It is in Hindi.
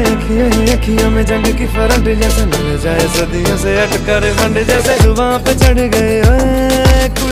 अखियों में जंग की फरंड जैसे मिल जाए सदियों से अटकर फंड जैसे ज़ुबान पे चढ़ गए